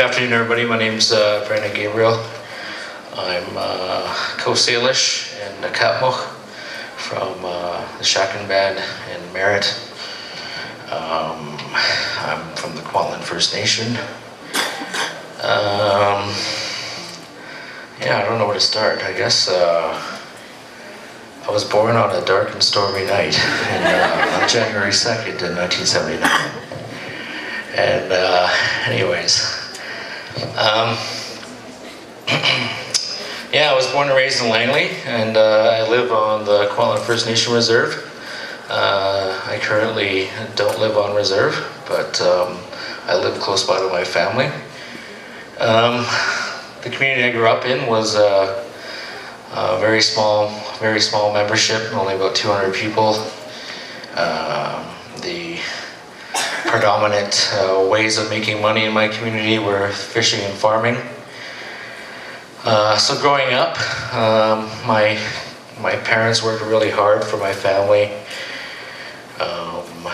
afternoon, everybody. My name's uh, Brandon Gabriel. I'm uh, Coast Salish and Katmuk from uh, the Shackan Band in Merritt. Um, I'm from the Kwantlen First Nation. Um, yeah, I don't know where to start. I guess uh, I was born on a dark and stormy night in, uh, on January 2nd in 1979. And uh, anyways, um, yeah, I was born and raised in Langley, and uh, I live on the Kwantlen First Nation Reserve. Uh, I currently don't live on reserve, but um, I live close by to my family. Um, the community I grew up in was uh, a very small, very small membership, only about 200 people. Um the predominant uh, ways of making money in my community were fishing and farming. Uh, so growing up, um, my my parents worked really hard for my family. Um,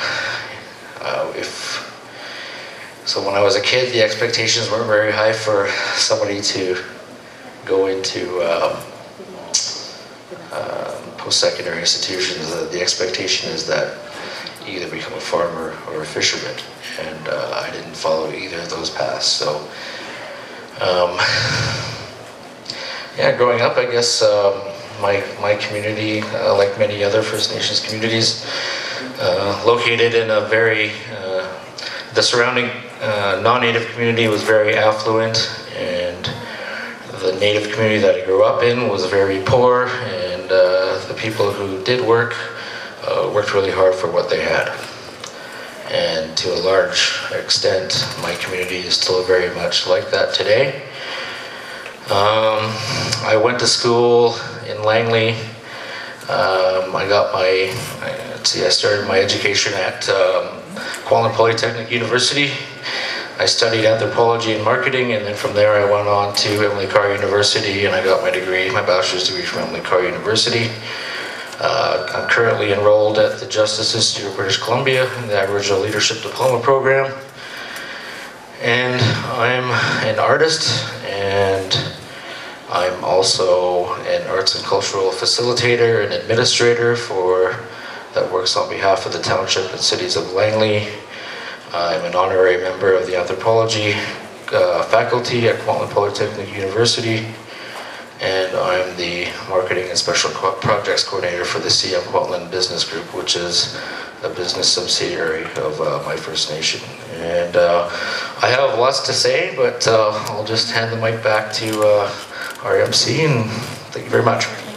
uh, if so, when I was a kid, the expectations weren't very high for somebody to go into um, uh, post-secondary institutions. The, expectation is that either become a farmer or a fisherman, and uh, I didn't follow either of those paths. So, um, yeah, growing up, I guess um, my my community, uh, like many other First Nations communities, uh, located in a very uh, the surrounding uh, non-native community was very affluent, and the native community that I grew up in was very poor, and uh, the people who did work uh, worked really hard for what they had. And to a large extent, my community is still very much like that today. Um, I went to school in Langley. Um, I got my, let's see, I started my education at um, Kwantlen Polytechnic University. I studied anthropology and marketing, and then from there I went on to Emily Carr University, and I got my degree, my bachelor's degree from Emily Carr University. Uh, I'm currently enrolled at the Justice Institute of British Columbia in the Aboriginal Leadership Diploma Program. And I'm an artist, and I'm also an arts and cultural facilitator and administrator for that works on behalf of the township and cities of Langley. I'm an honorary member of the anthropology uh, faculty at Kwantlen Polytechnic University, and I'm the marketing and special projects coordinator for the Seyem' Kwantlen Business Group, which is a business subsidiary of uh, my First Nation. And uh, I have lots to say, but uh, I'll just hand the mic back to uh, our MC, and thank you very much.